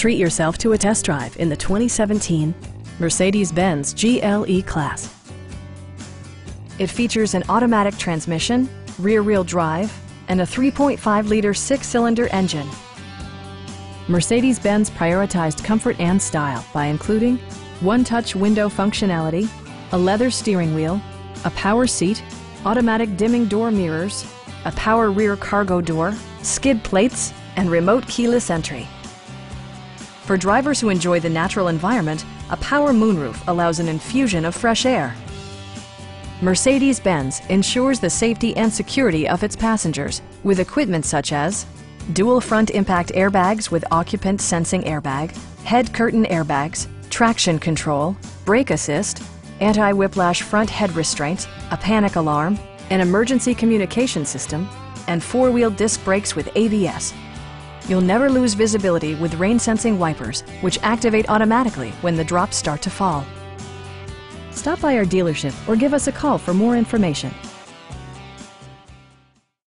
Treat yourself to a test drive in the 2017 Mercedes-Benz GLE Class. It features an automatic transmission, rear-wheel drive, and a 3.5-liter six-cylinder engine. Mercedes-Benz prioritized comfort and style by including one-touch window functionality, a leather steering wheel, a power seat, automatic dimming door mirrors, a power rear cargo door, skid plates, and remote keyless entry. For drivers who enjoy the natural environment, a power moonroof allows an infusion of fresh air. Mercedes-Benz ensures the safety and security of its passengers with equipment such as dual front impact airbags with occupant sensing airbag, head curtain airbags, traction control, brake assist, anti-whiplash front head restraints, a panic alarm, an emergency communication system, and four-wheel disc brakes with ABS. You'll never lose visibility with rain-sensing wipers, which activate automatically when the drops start to fall. Stop by our dealership or give us a call for more information.